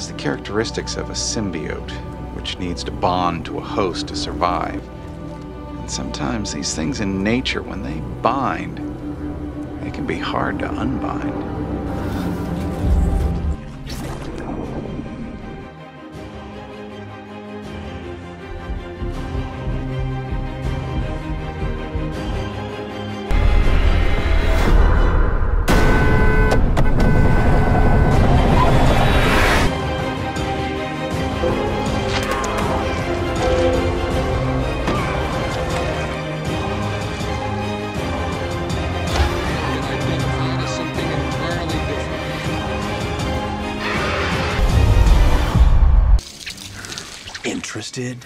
has the characteristics of a symbiote, which needs to bond to a host to survive. And sometimes these things in nature, when they bind, they can be hard to unbind. Interested?